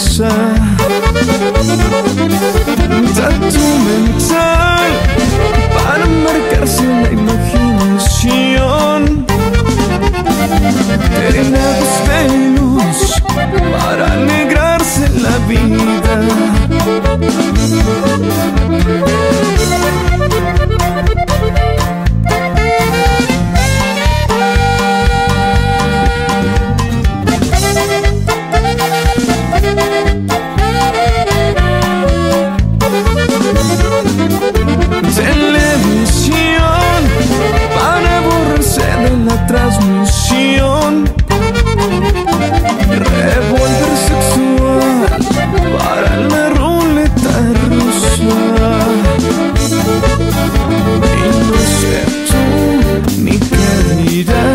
cabeza. Tatu mental para marcarse la imaginación. Terinados de luz para alegrarse la vida. 记得。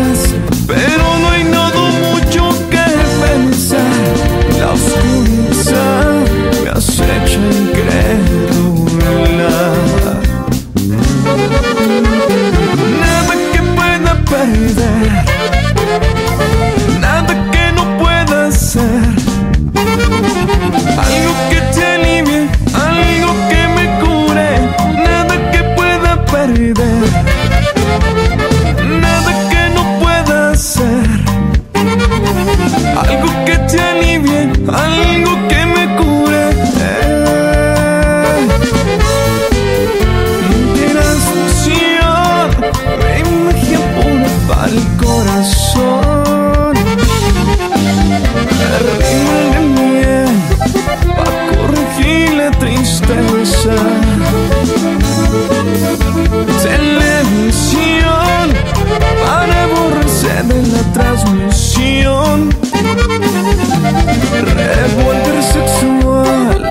transmisión. Revuelta sexual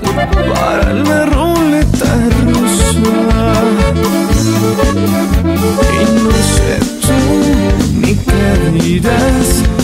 para la ruleta rusa. Y no sé tú ni qué dirás.